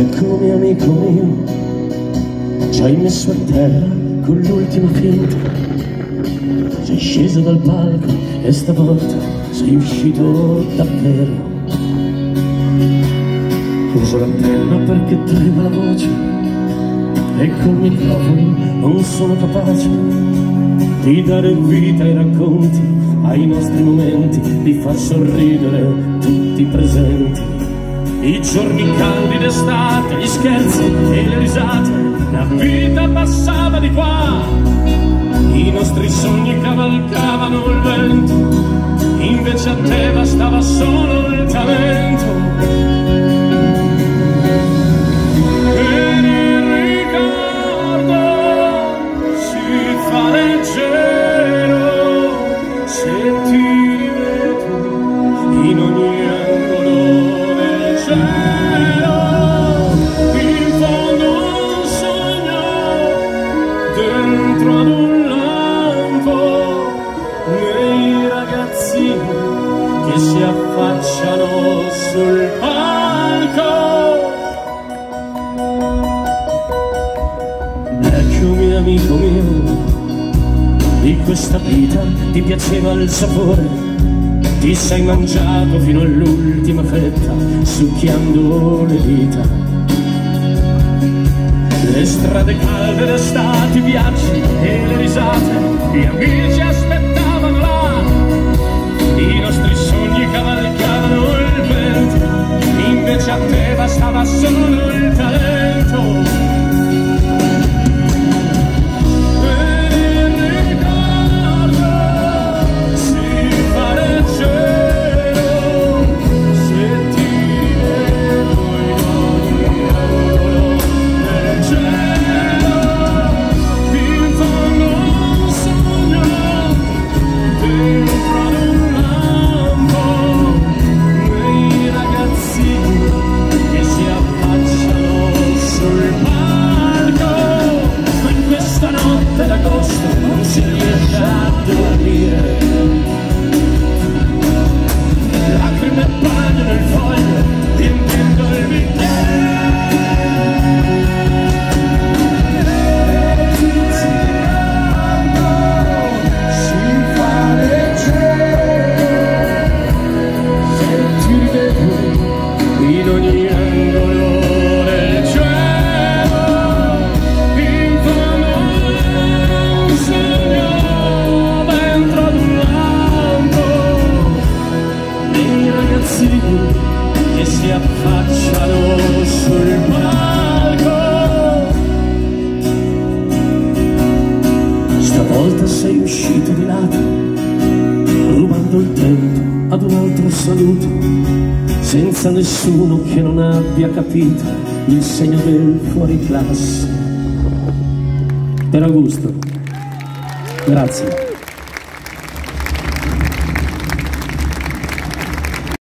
amico mio, ci hai messo a terra con l'ultima finta. Sei sceso dal palco e stavolta sei uscito davvero. Uso l'antenna perché trema la voce e col microfono non sono capace di dare vita ai racconti, ai nostri momenti, di far sorridere tutti i presenti. I giorni caldi d'estate, gli scherzi e le risate, la vita passava di qua, i nostri sogni cavalcavano il vento, invece a te bastava solo si affacciano sul palco. Ecco mio amico mio, di questa vita ti piaceva il sapore, ti sei mangiato fino all'ultima fetta, succhiando le dita. Le strade calde d'estate, i viaggi e le risate, gli amici invece a te bastava solo il talento. Uscito di lato, rubando il tempo ad un altro saluto, senza nessuno che non abbia capito il segno del fuori classe. Per Augusto. Grazie.